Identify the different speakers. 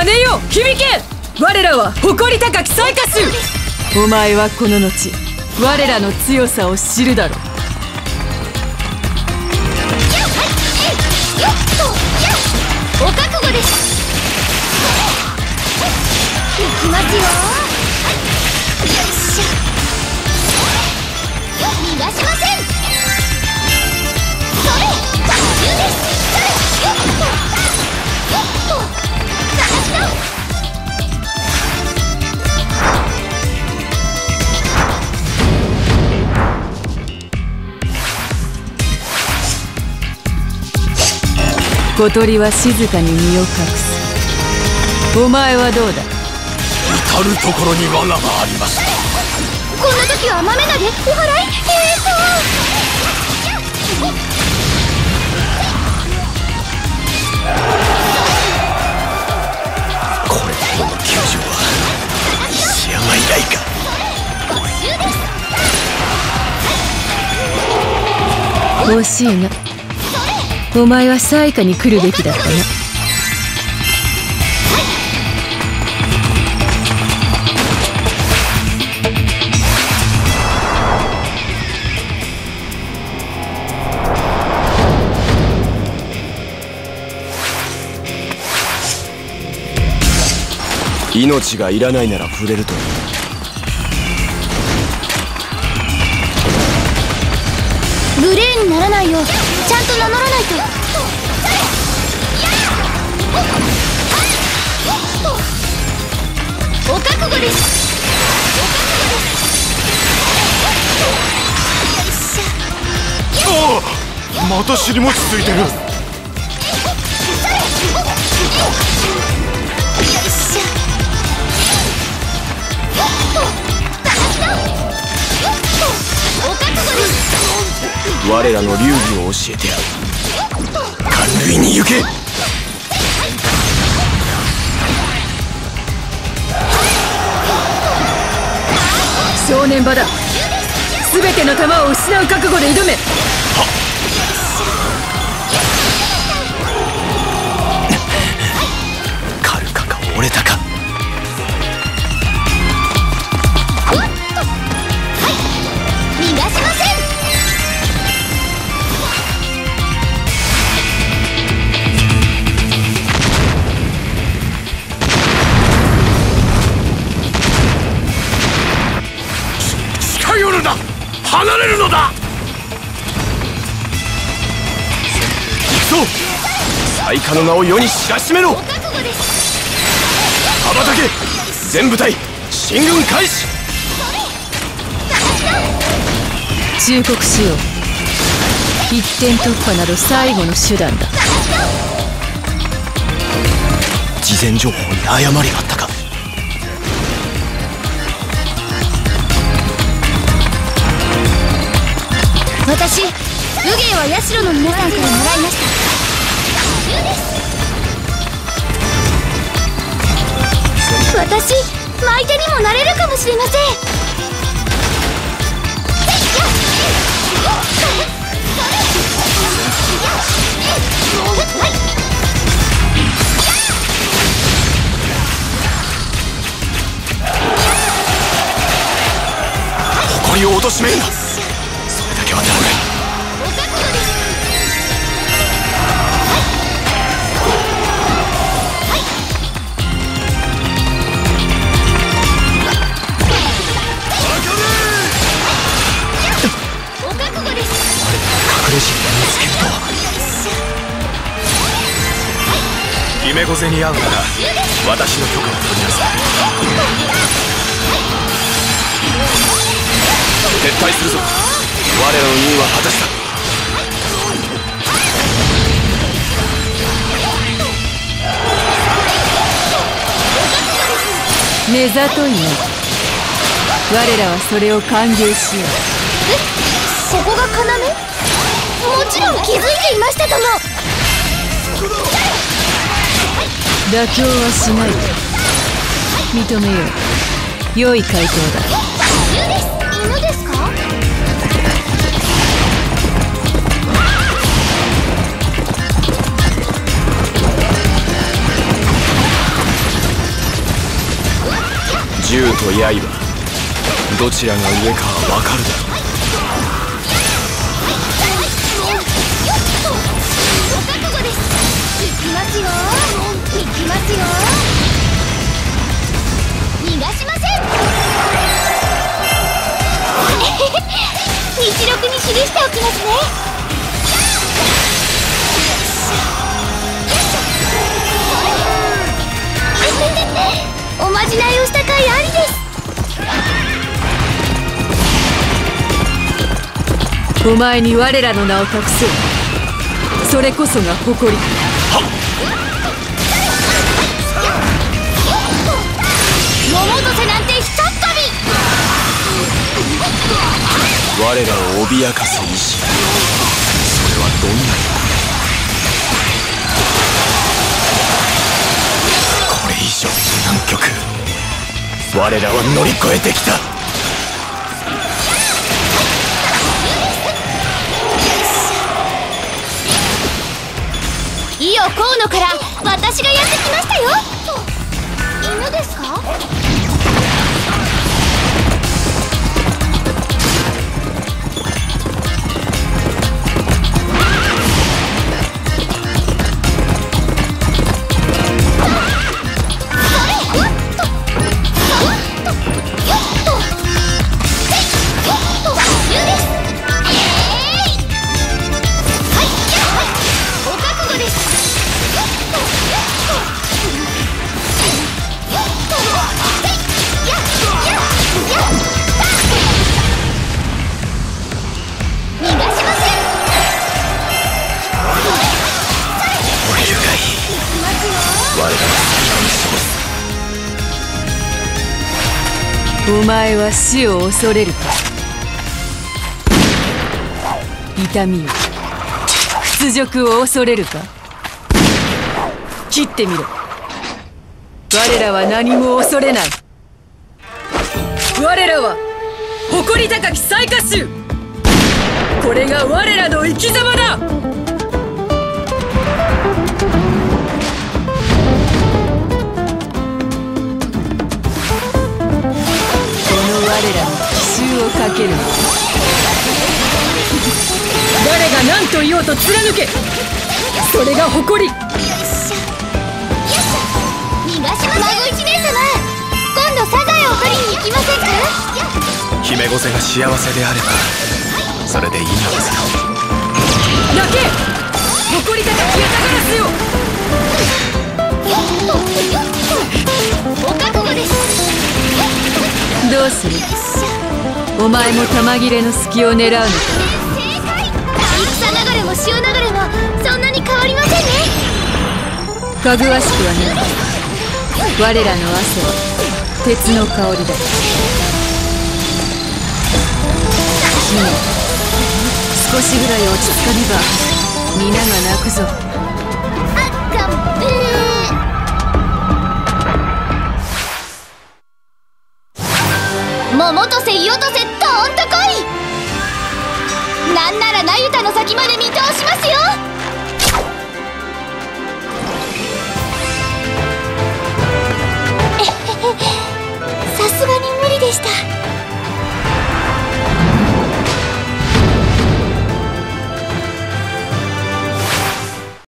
Speaker 1: よ響け。我らは誇り高き最下数お前はこの後我らの強さを知るだろう。
Speaker 2: お覚悟です。
Speaker 1: 小鳥は静かに身を隠す。お前はどうだ？
Speaker 3: 至る所に罠があります。
Speaker 2: こんな時は豆なでお祓い？えーと
Speaker 3: これほどの救助は石山以来か。
Speaker 1: 惜しいなお前は最下に来るべきだったな。
Speaker 3: 命がいらないなら触れると
Speaker 2: にならないよ。うちゃんと名乗らないと。お覚悟です。
Speaker 3: ああまた尻餅ついてる。我らの流儀を教えてやる。寒類に行け。
Speaker 1: 正念場だ。全ての弾を失う覚悟で挑め。
Speaker 3: カルカが折れたかるな離れるのだ。行くぞ。最下の名を世に知らしめろ。羽ばたけ。全部隊。進軍開始。
Speaker 1: 忠告しよう。一点突破など最後の手段だ。
Speaker 3: 事前情報に誤りがあったか
Speaker 2: 私武芸は社の皆さんから習いました。私舞手にもなれるかもしれません。
Speaker 3: 誇りを貶めるな。姫御前に会うなら私の許可を取りなさい。撤退するぞ。我らの任は果たした。
Speaker 1: 目ざといな我らはそれを歓迎しよ
Speaker 2: そこが要？もちろん気づいていましたとも。
Speaker 1: う妥協はしない。認めよう。良い回答だ。
Speaker 2: 銃
Speaker 3: と刃。どちらが上かは分かるだろう。
Speaker 2: まじないをした甲斐ありです。
Speaker 1: お前に我らの名を託そうそれこそが誇り。
Speaker 2: 桃とせなんてひとっ飛び。
Speaker 3: 我らを脅かす意志。それはどんなに我らは乗り越えてきた。
Speaker 2: 伊予河野から私がやってきましたよ。犬ですか？お
Speaker 1: 前は死を恐れるか。痛みを。屈辱を恐れるか。切ってみろ。我らは何も恐れない。我らは誇り高き最下衆これが我らの生き様だ。襲をかける。の誰が何と言おうと貫け。それが誇り。
Speaker 2: よいしょよいしょ逃がしません。孫一年様今度サザエを取りに行きませんか？
Speaker 3: 姫御瀬が幸せであればそれでいいのですよ
Speaker 1: だけ。誇り高きヤタガラスよどうする？お前も玉切れの隙を狙うのか？
Speaker 2: 正解戦流れも潮流れもそんなに変わりませんね。
Speaker 1: かぐわしくはない我らの汗は鉄の香りだ。姫少しぐらい落ち着かねば皆が泣くぞ
Speaker 2: ー桃とせイオとせどんとこい。なんならなゆたの先まで見通しますよ。さすがに無理でした。